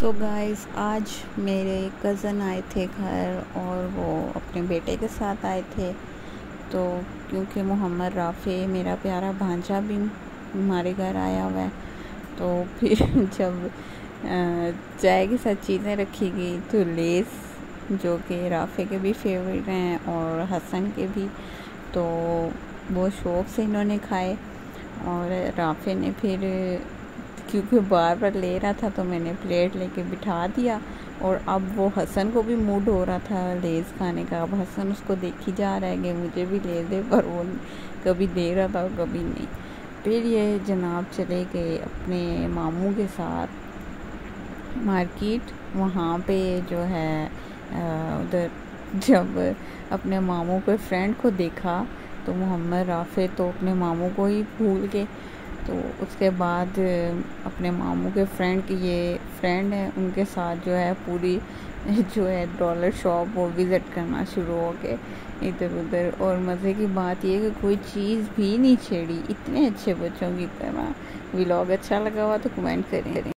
सो so guys आज मेरे cousin आए थे घर और वो अपने बेटे के साथ आए थे। तो क्योंकि मोहम्मद राफ़े, मेरा प्यारा भांजा भी हमारे घर आया हुआ है तो फिर जब चाय के साथ चीज़ें रखी गई तो लेस, जो कि राफ़े के भी फेवरेट हैं और हसन के भी तो वो शौक़ से इन्होंने खाए और राफ़े ने फिर क्योंकि बार बार ले रहा था तो मैंने प्लेट लेके बिठा दिया और अब वो हसन को भी मूड हो रहा था लेज़ खाने का। अब हसन उसको देखी जा रहा है कि मुझे भी ले दे, पर वो कभी दे रहा था और कभी नहीं। फिर ये जनाब चले गए अपने मामू के साथ। मार्केट वहाँ पे जो है उधर जब अपने मामू के फ्रेंड को देखा तो मोहम्मद राफ़े तो अपने मामू को ही भूल के तो उसके बाद अपने मामू के फ्रेंड की ये फ्रेंड है, उनके साथ जो है पूरी, जो है डॉलर शॉप वो विज़िट करना शुरू हो गए इधर उधर। और मज़े की बात ये कि कोई चीज़ भी नहीं छेड़ी। इतने अच्छे बच्चों की तरह। व्लॉग अच्छा लगा हुआ तो कमेंट करें।